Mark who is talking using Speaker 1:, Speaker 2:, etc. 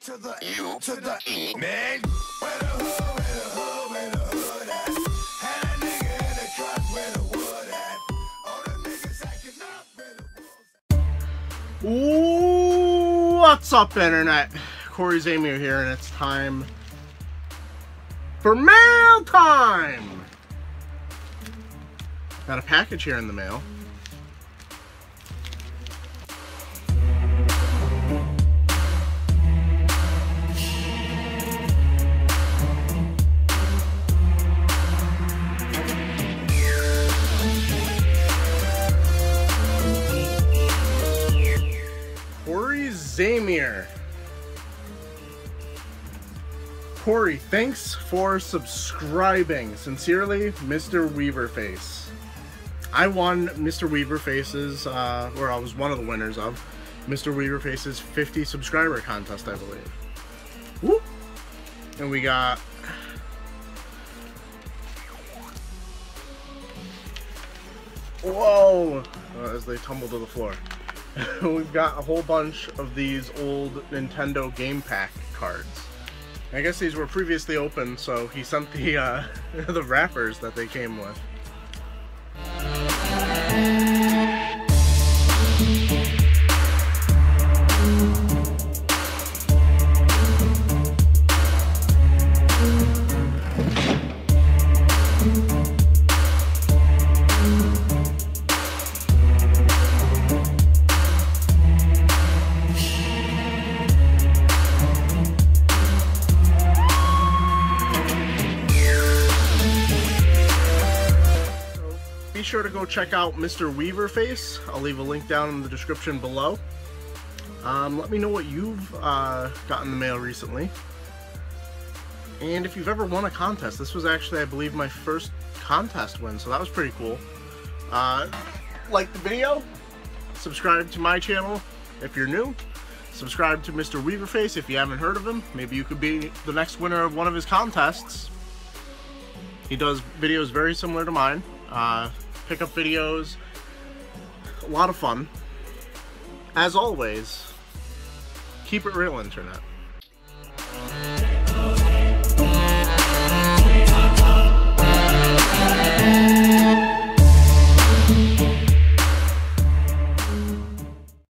Speaker 1: to the U to the E. Man, where the hood, where the hood, where the hood at? Had a nigga in the truck where the wood at. All the niggas acting up where the wood
Speaker 2: What's up, Internet? Cory Zamir here, and it's time for mail time! Got a package here in the mail. Zamir. Cory, thanks for subscribing. Sincerely, Mr. Weaverface. I won Mr. Weaverface's, uh, or I was one of the winners of Mr. Weaverface's 50 subscriber contest, I believe. Whoop! And we got Whoa! Uh, as they tumble to the floor. We've got a whole bunch of these old Nintendo Game Pack cards. I guess these were previously open, so he sent the uh, the wrappers that they came with. Sure to go check out Mr. Weaverface. I'll leave a link down in the description below. Um, let me know what you've uh, gotten in the mail recently. And if you've ever won a contest, this was actually, I believe, my first contest win, so that was pretty cool. Uh, like the video, subscribe to my channel if you're new, subscribe to Mr. Weaverface if you haven't heard of him. Maybe you could be the next winner of one of his contests. He does videos very similar to mine, uh, pickup videos, a lot of fun. As always, keep it real, Internet.